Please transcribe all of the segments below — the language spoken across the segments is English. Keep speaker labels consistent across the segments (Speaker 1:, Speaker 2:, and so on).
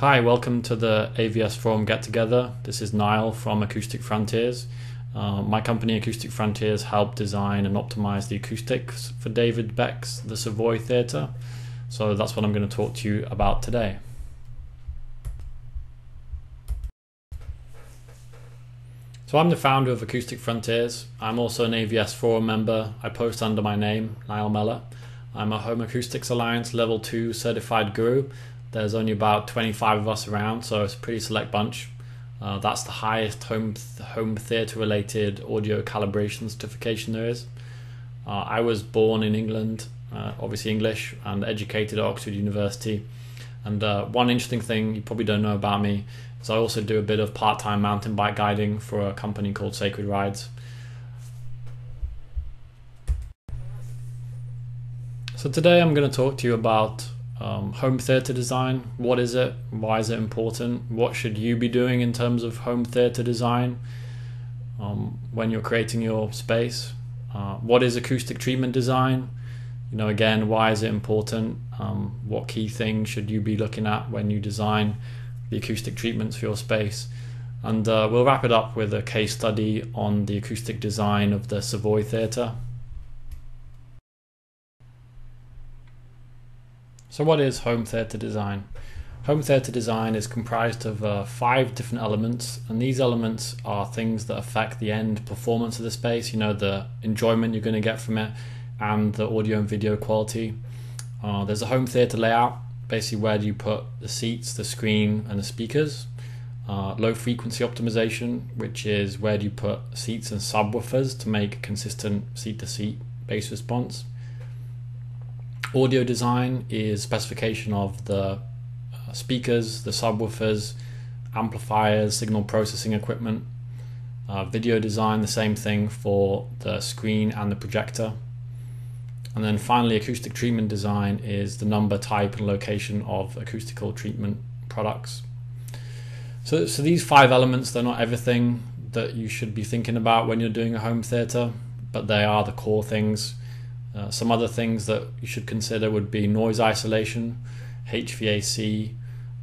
Speaker 1: Hi, welcome to the AVS Forum Get Together. This is Nyal from Acoustic Frontiers. Uh, my company, Acoustic Frontiers, helped design and optimize the acoustics for David Beck's The Savoy Theatre. So that's what I'm going to talk to you about today. So I'm the founder of Acoustic Frontiers. I'm also an AVS Forum member. I post under my name, Nyal Mellor. I'm a Home Acoustics Alliance Level 2 certified guru there's only about 25 of us around, so it's a pretty select bunch. Uh, that's the highest home th- home theatre related audio calibration certification there is. Uh, I was born in England, uh, obviously English, and educated at Oxford University. And uh, one interesting thing you probably don't know about me is I also do a bit of part time mountain bike guiding for a company called Sacred Rides. So today I'm going to talk to you about um, home theatre design. What is it? Why is it important? What should you be doing in terms of home theatre design um, when you're creating your space? Uh, what is acoustic treatment design? You know, again, why is it important? Um, what key things should you be looking at when you design the acoustic treatments for your space? And uh, we'll wrap it up with a case study on the acoustic design of the Savoy Theatre So, what is home theatre design? Home theatre design is comprised of uh, five different elements, and these elements are things that affect the end performance of the space, you know, the enjoyment you're going to get from it, and the audio and video quality. Uh, there's a home theatre layout, basically, where do you put the seats, the screen, and the speakers. Uh, low frequency optimization, which is where do you put seats and subwoofers to make consistent seat to seat bass response. Audio design is specification of the uh, speakers, the subwoofers, amplifiers, signal processing equipment. Uh, video design, the same thing for the screen and the projector. And then finally, acoustic treatment design is the number, type, and location of acoustical treatment products. So, so these five elements, they're not everything that you should be thinking about when you're doing a home theatre, but they are the core things uh, some other things that you should consider would be noise isolation, HVAC,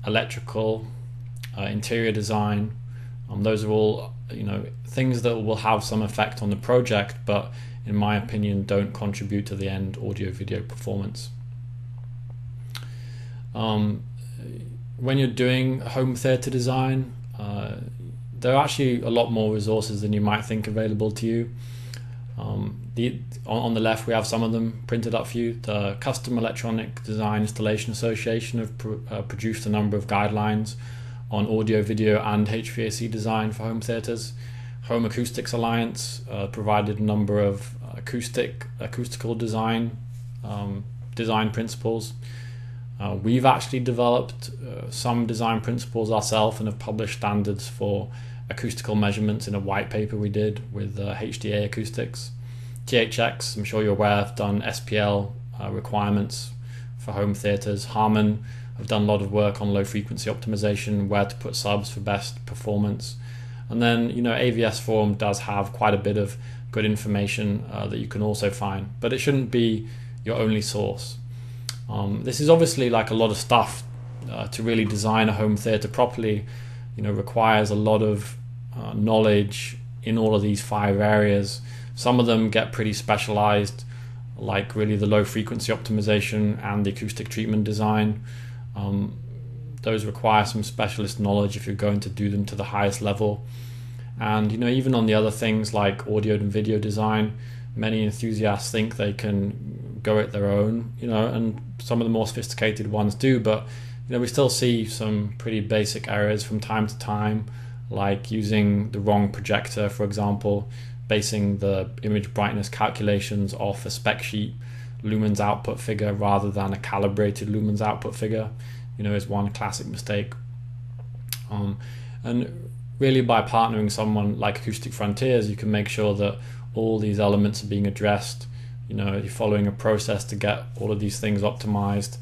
Speaker 1: electrical, uh, interior design. Um, those are all you know things that will have some effect on the project, but in my opinion, don't contribute to the end audio video performance. Um, when you're doing home theatre design, uh, there are actually a lot more resources than you might think available to you. Um, the, on, on, the left, we have some of them printed up for you. The Custom Electronic Design Installation Association have pr- uh, produced a number of guidelines on audio, video, and HVAC design for home theatres. Home Acoustics Alliance uh, provided a number of acoustic acoustical design um, design principles. Uh, we've actually developed uh, some design principles ourselves and have published standards for acoustical measurements in a white paper we did with uh, HDA Acoustics. THX, I'm sure you're aware, have done SPL uh, requirements for home theatres. Harman have done a lot of work on low frequency optimization, where to put subs for best performance. And then, you know, AVS Forum does have quite a bit of good information uh, that you can also find, but it shouldn't be your only source. Um, this is obviously like a lot of stuff uh, to really design a home theatre properly you know requires a lot of uh, knowledge in all of these five areas. Some of them get pretty specialized, like really the low frequency optimization and the acoustic treatment design. Um, those require some specialist knowledge if you're going to do them to the highest level. And you know, even on the other things like audio and video design, many enthusiasts think they can go it their own, you know, and some of the more sophisticated ones do, but you know, we still see some pretty basic errors from time to time, like using the wrong projector, for example, basing the image brightness calculations off a spec sheet lumens output figure rather than a calibrated lumens output figure, you know, is one classic mistake. Um, and really, by partnering someone like Acoustic Frontiers, you can make sure that all these elements are being addressed. You know, you're following a process to get all of these things optimized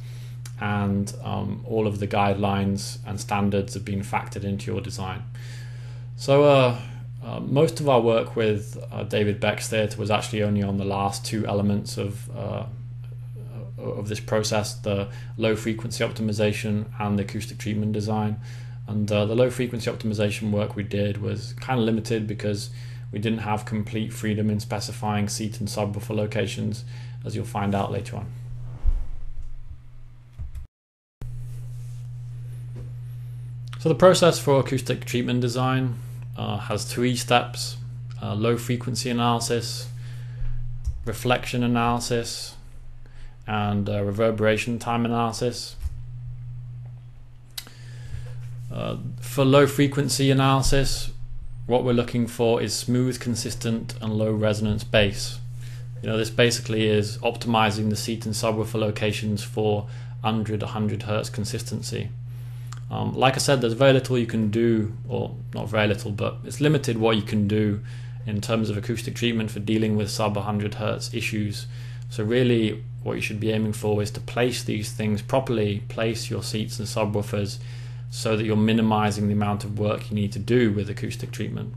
Speaker 1: and um, all of the guidelines and standards have been factored into your design. So, uh, uh, most of our work with uh, David Beck's theatre was actually only on the last two elements of uh, of this process: the low frequency optimization and the acoustic treatment design. And uh, the low frequency optimization work we did was kind of limited because we didn't have complete freedom in specifying seat and subwoofer locations, as you'll find out later on. So the process for acoustic treatment design uh, has three steps, uh, low frequency analysis, reflection analysis, and uh, reverberation time analysis. Uh, for low frequency analysis, what we're looking for is smooth, consistent, and low resonance bass. You know, this basically is optimizing the seat and subwoofer locations for 100 100 hertz consistency. Um, like I said, there's very little you can do, or not very little, but it's limited what you can do in terms of acoustic treatment for dealing with sub 100 hertz issues. So, really, what you should be aiming for is to place these things properly, place your seats and subwoofers so that you're minimizing the amount of work you need to do with acoustic treatment.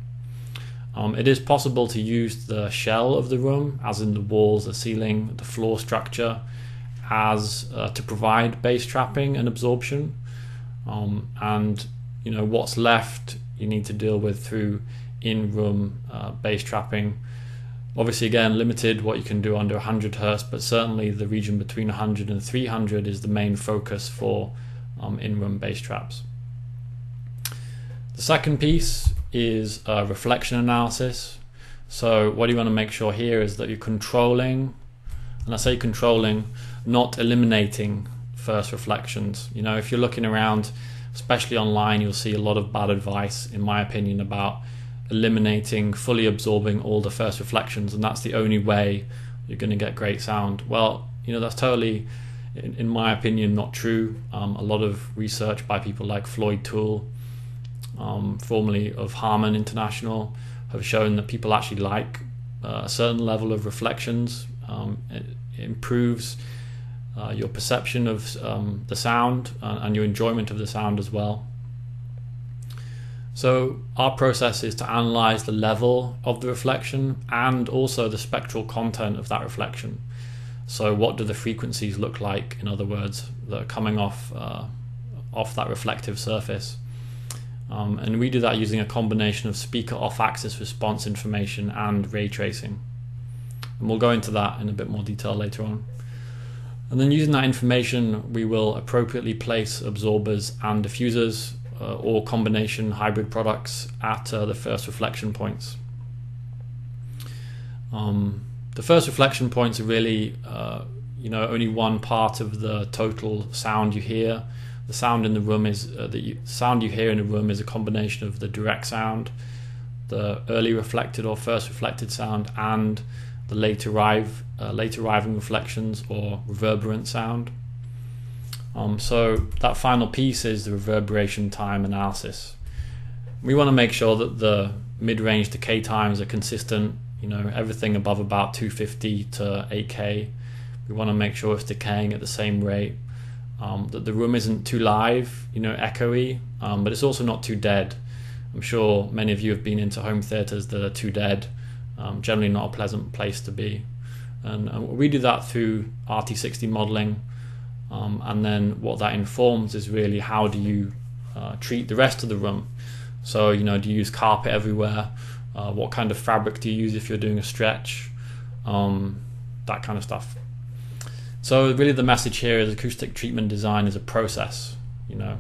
Speaker 1: Um, it is possible to use the shell of the room, as in the walls, the ceiling, the floor structure, as uh, to provide bass trapping and absorption. Um, and you know what's left you need to deal with through in-room uh, bass trapping. Obviously, again, limited what you can do under 100 hertz, but certainly the region between 100 and 300 is the main focus for um, in-room bass traps. The second piece is uh, reflection analysis. So what you want to make sure here is that you're controlling, and I say controlling, not eliminating first reflections. You know, if you're looking around, especially online, you'll see a lot of bad advice, in my opinion, about eliminating, fully absorbing all the first reflections, and that's the only way you're going to get great sound. Well, you know, that's totally, in, in my opinion, not true. Um, a lot of research by people like Floyd Toole, um, formerly of Harman International, have shown that people actually like uh, a certain level of reflections. Um, it, it improves uh, your perception of um, the sound and, and, your enjoyment of the sound as well. So, our process is to analyze the level of the reflection and also the spectral content of that reflection. So, what do the frequencies look like, in other words, that are coming off, uh, off that reflective surface? Um, and we do that using a combination of speaker off axis response information and ray tracing. And we'll go into that in a bit more detail later on. And then using that information, we will appropriately place absorbers and diffusers uh, or combination hybrid products at uh, the first reflection points. Um, the first reflection points are really, uh, you know, only one part of the total sound you hear. The sound in the room is uh, the sound you hear in a room is a combination of the direct sound, the early reflected or first reflected sound, and the late arrive uh, late arriving reflections or reverberant sound. Um, so that final piece is the reverberation time analysis. We want to make sure that the mid-range decay times are consistent. You know, everything above about 250 to 8k. We want to make sure it's decaying at the same rate. Um, that the room isn't too live, you know, echoey, um, but it's also not too dead. I'm sure many of you have been into home theaters that are too dead um, generally not a pleasant place to be. And, and we do that through RT60 modeling. Um, and then what that informs is really how do you uh, treat the rest of the room. So, you know, do you use carpet everywhere? Uh, what kind of fabric do you use if you're doing a stretch? Um, that kind of stuff. So, really, the message here is acoustic treatment design is a process, you know.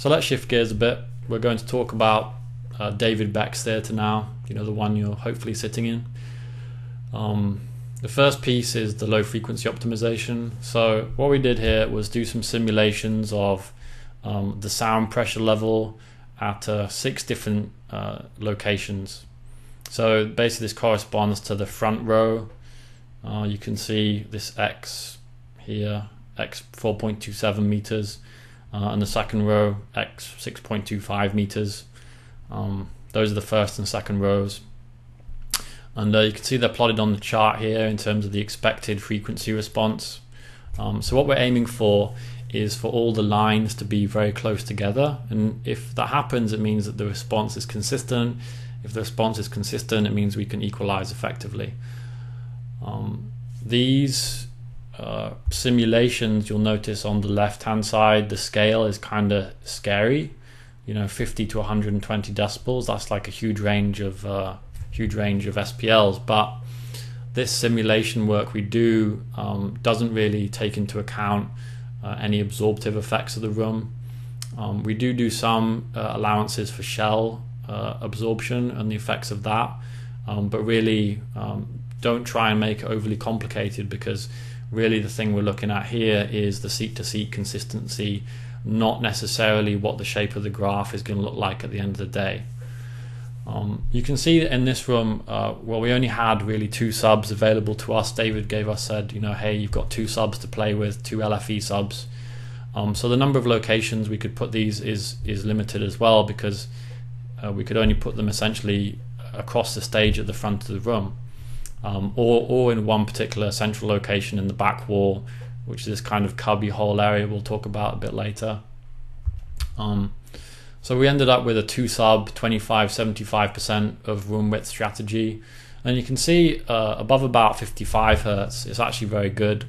Speaker 1: So, let's shift gears a bit we're going to talk about uh, David Beck's theatre now, you know, the one you're hopefully sitting in. Um, the first piece is the low frequency optimization. So, what we did here was do some simulations of um, the sound pressure level at uh, six different uh, locations. So, basically, this corresponds to the front row. Uh, you can see this X here, X 4.27 meters uh, and the second row x 6.25 meters. Um, those are the first and second rows. And uh, you can see they're plotted on the chart here in terms of the expected frequency response. Um, so what we're aiming for is for all the lines to be very close together. And if that happens, it means that the response is consistent. If the response is consistent, it means we can equalize effectively. Um, these uh, simulations, you'll notice on the left hand side, the scale is kind of scary. You know, 50 to 120 decibels. That's like a huge range of uh, huge range of SPLs. But this simulation work we do um, doesn't really take into account uh, any absorptive effects of the room. Um, we do do some uh, allowances for shell uh, absorption and the effects of that, um, but really um, don't try and make it overly complicated because really the thing we're looking at here is the seat to seat consistency, not necessarily what the shape of the graph is going to look like at the end of the day. Um, you can see in this room, uh, well, we only had really two subs available to us. David gave us said, you know, hey, you've got two subs to play with, two LFE subs. Um, so the number of locations we could put these is is limited as well because uh, we could only put them essentially across the stage at the front of the room, um, or or in one particular central location in the back wall, which is this kind of cubby hole area we'll talk about a bit later. Um, so we ended up with a two sub 25 75% of room width strategy. And you can see uh, above about 55 hertz, it's actually very good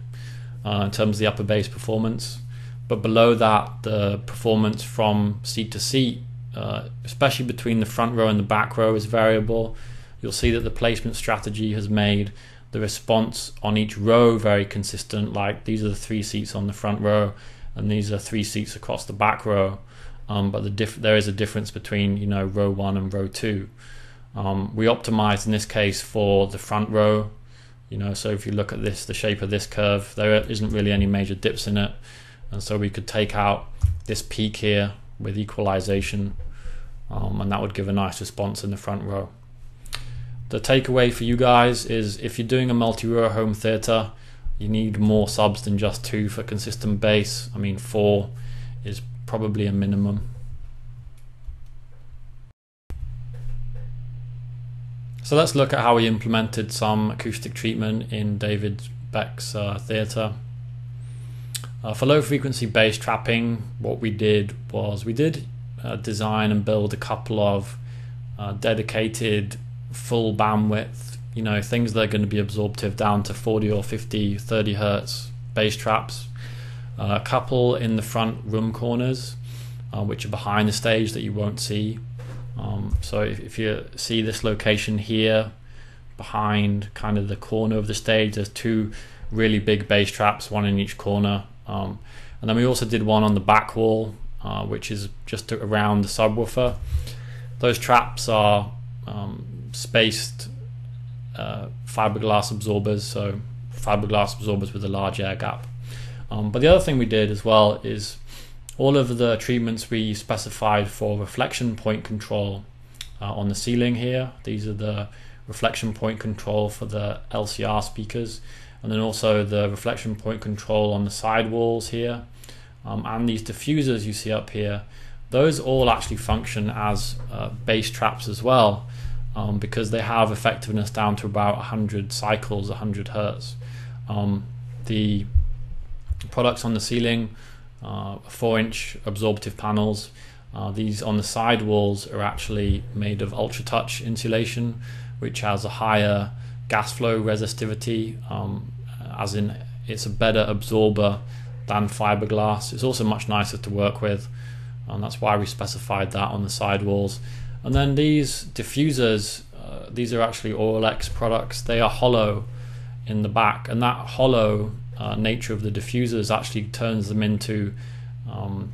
Speaker 1: uh, in terms of the upper bass performance. But below that, the performance from seat to seat, uh, especially between the front row and the back row, is variable. You'll see that the placement strategy has made the response on each row very consistent. Like these are the three seats on the front row, and these are three seats across the back row. Um, but the diff- there is a difference between you know row one and row two. Um, we optimized in this case for the front row. You know, so if you look at this, the shape of this curve, there isn't really any major dips in it, and so we could take out this peak here with equalization, um, and that would give a nice response in the front row. The takeaway for you guys is if you're doing a multi-row home theater, you need more subs than just two for consistent bass. I mean, four is probably a minimum. So let's look at how we implemented some acoustic treatment in David Beck's uh, theatre. Uh, for low frequency bass trapping, what we did was we did uh, design and build a couple of uh, dedicated full bandwidth, you know, things that are going to be absorptive down to 40 or 50, 30 hertz bass traps uh, a couple in the front room corners, uh, which are behind the stage that you won't see. Um, so if, if, you see this location here, behind kind of the corner of the stage, there's two really big bass traps, one in each corner. Um, and then we also did one on the back wall, uh, which is just around the subwoofer. Those traps are um, spaced uh, fiberglass absorbers, so fiberglass absorbers with a large air gap. Um, but the other thing we did as well is all of the treatments we specified for reflection point control uh, on the ceiling here. These are the reflection point control for the LCR speakers, and then also the reflection point control on the side walls here, um, and these diffusers you see up here. Those all actually function as uh, bass traps as well, um, because they have effectiveness down to about 100 cycles, 100 hertz. Um, the products on the ceiling, uh, four inch absorptive panels. Uh, these on the side walls are actually made of ultra touch insulation, which has a higher gas flow resistivity, um, as in it's a better absorber than fiberglass. It's also much nicer to work with, and that's why we specified that on the side walls. And then these diffusers, uh, these are actually Auralex products. They are hollow in the back, and that hollow uh, nature of the diffusers actually turns them into um,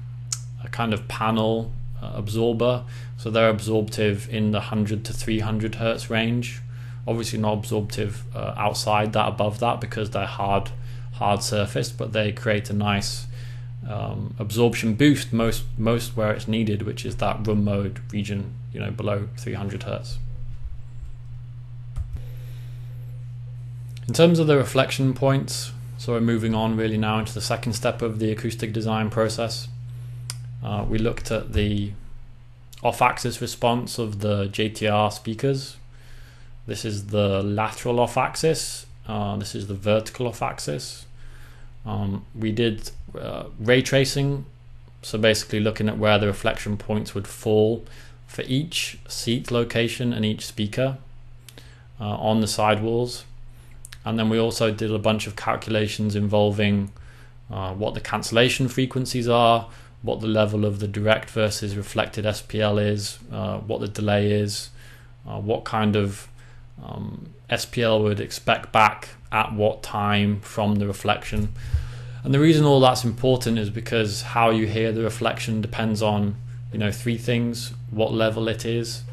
Speaker 1: a kind of panel uh, absorber. So they're absorptive in the 100 to 300 hertz range. Obviously, not absorptive uh, outside that, above that, because they're hard, hard surface, but they create a nice um, absorption boost most most where it's needed, which is that room mode region, you know, below 300 hertz. In terms of the reflection points, so we're moving on really now into the second step of the acoustic design process. Uh, we looked at the off-axis response of the JTR speakers. This is the lateral off-axis. Uh, this is the vertical off-axis. Um, we did uh, ray tracing, so basically looking at where the reflection points would fall for each seat location and each speaker uh, on the sidewalls. And then we also did a bunch of calculations involving uh, what the cancellation frequencies are, what the level of the direct versus reflected SPL is, uh, what the delay is, uh, what kind of um, SPL would expect back at what time from the reflection. And the reason all that's important is because how you hear the reflection depends on, you know, three things: what level it is,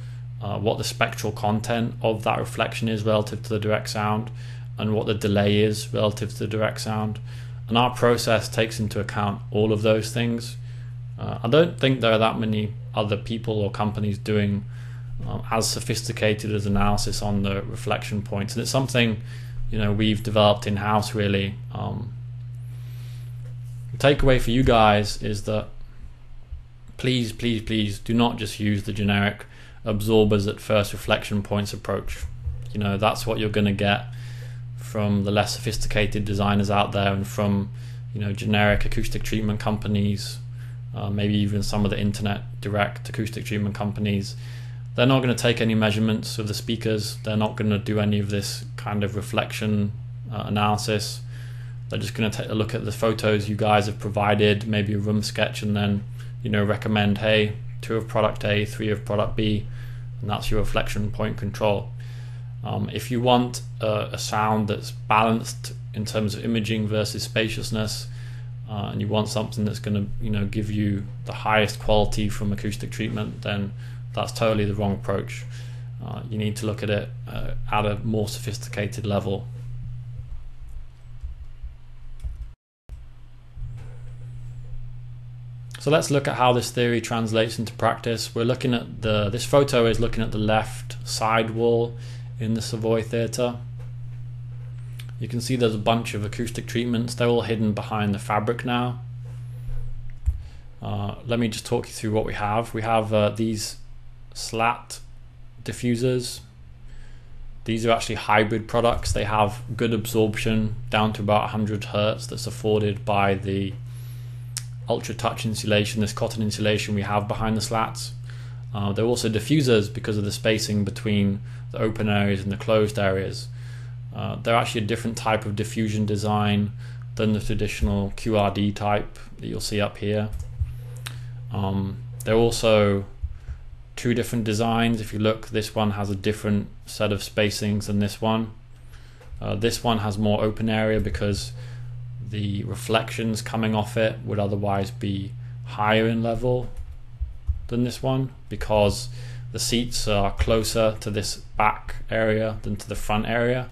Speaker 1: uh, what the spectral content of that reflection is relative to the direct sound, and what the delay is relative to the direct sound. And our process takes into account all of those things. Uh, I don't think there are that many other people or companies doing um, as sophisticated as analysis on the reflection points, and it's something you know we've developed in house. Really, um, takeaway for you guys is that please, please, please do not just use the generic absorbers at first reflection points approach. You know that's what you're going to get from the less sophisticated designers out there and from you know generic acoustic treatment companies, uh, maybe even some of the internet direct acoustic treatment companies they're not going to take any measurements of the speakers. They're not going to do any of this kind of reflection uh, analysis. They're just going to take a look at the photos you guys have provided, maybe a room sketch, and then you know recommend, hey, two of product A, three of product B, and that's your reflection point control. Um, if you want a, a, sound that's balanced in terms of imaging versus spaciousness, uh, and you want something that's going to you know give you the highest quality from acoustic treatment, then that's totally the wrong approach. Uh, you need to look at it uh, at a more sophisticated level. So let's look at how this theory translates into practice. We're looking at the, this photo is looking at the left side wall in the Savoy Theatre. You can see there's a bunch of acoustic treatments. They're all hidden behind the fabric now. Uh, let me just talk you through what we have. We have uh, these slat diffusers. These are actually hybrid products. They have good absorption down to about 100 hertz that's afforded by the ultra touch insulation, this cotton insulation we have behind the slats. Uh, they're also diffusers because of the spacing between the open areas and the closed areas. Uh, they're actually a different type of diffusion design than the traditional QRD type that you'll see up here. Um, they're also two different designs. If you look, this one has a different set of spacings than this one. Uh, this one has more open area because the reflections coming off it would otherwise be higher in level than this one because the seats are closer to this back area than to the front area.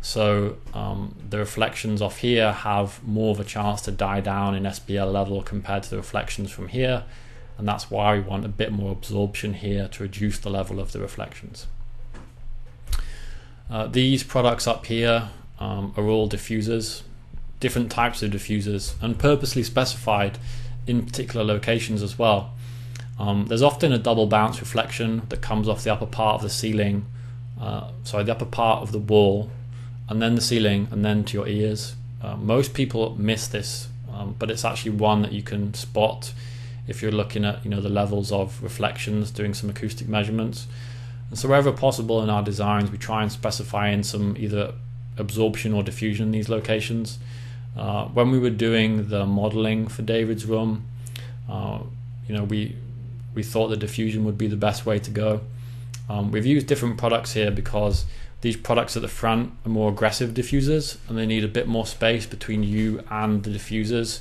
Speaker 1: So um, the reflections off here have more of a chance to die down in SPL level compared to the reflections from here and that's why we want a bit more absorption here to reduce the level of the reflections. Uh, these products up here um, are all diffusers, different types of diffusers, and purposely specified in particular locations as well. Um, there's often a double bounce reflection that comes off the upper part of the ceiling, uh, sorry, the upper part of the wall, and then the ceiling, and then to your ears. Uh, most people miss this, um, but it's actually one that you can spot if you're looking at you know the levels of reflections, doing some acoustic measurements. And so wherever possible in our designs, we try and specify in some either absorption or diffusion in these locations. Uh, when we were doing the modeling for David's room, uh, you know, we we thought the diffusion would be the best way to go. Um, we've used different products here because these products at the front are more aggressive diffusers and they need a bit more space between you and the diffusers.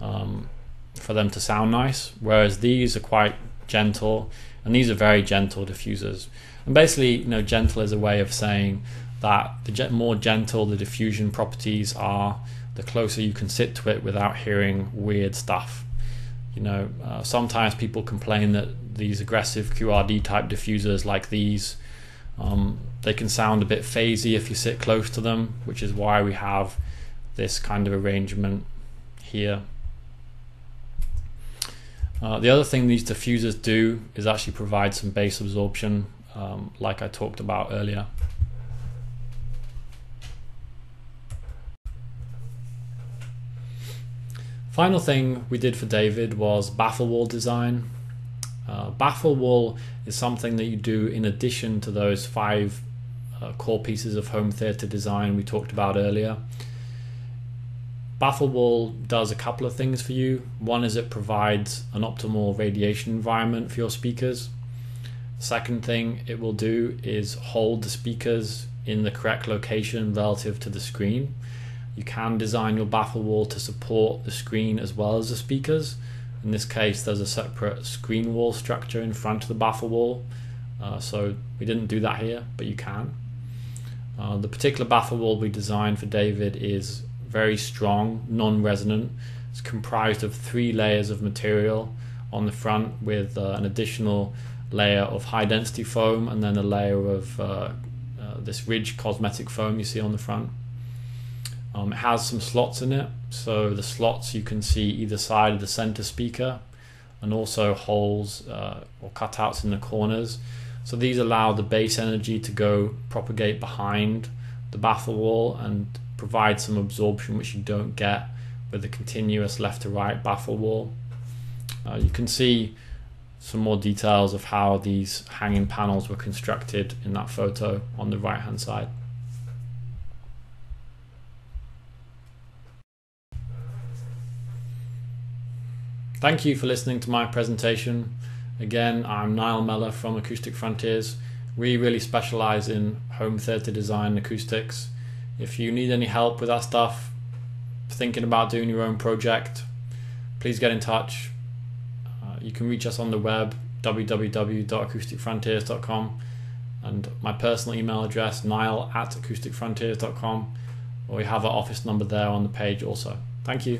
Speaker 1: Um, for them to sound nice, whereas these are quite gentle, and these are very gentle diffusers. And basically, you know, gentle is a way of saying that the more gentle the diffusion properties are, the closer you can sit to it without hearing weird stuff. You know, uh, sometimes people complain that these aggressive QRD type diffusers like these, um, they can sound a bit phasey if you sit close to them, which is why we have this kind of arrangement here. Uh, the other thing these diffusers do is actually provide some bass absorption, um, like I talked about earlier. Final thing we did for David was baffle wall design. Uh, baffle wall is something that you do in addition to those five uh, core pieces of home theater design we talked about earlier. Baffle wall does a couple of things for you. One is it provides an optimal radiation environment for your speakers. Second thing it will do is hold the speakers in the correct location relative to the screen. You can design your baffle wall to support the screen as well as the speakers. In this case, there's a separate screen wall structure in front of the baffle wall. Uh, so we didn't do that here, but you can. Uh, the particular baffle wall we designed for David is very strong, non-resonant. It's comprised of three layers of material on the front with uh, an additional layer of high density foam and then a layer of uh, uh, this ridge cosmetic foam you see on the front. Um, it has some slots in it, so the slots you can see either side of the center speaker and also holes uh, or cutouts in the corners. So these allow the bass energy to go propagate behind the baffle wall and provide some absorption which you don't get with the continuous left to right baffle wall. Uh, you can see some more details of how these hanging panels were constructed in that photo on the right hand side. Thank you for listening to my presentation. Again, I'm Nyal Mellor from Acoustic Frontiers. We really specialize in home theatre design and acoustics. If you need any help with that stuff, thinking about doing your own project, please get in touch. Uh, you can reach us on the web www.acousticfrontiers.com and my personal email address nyal at acousticfrontiers.com or we have our office number there on the page also. Thank you.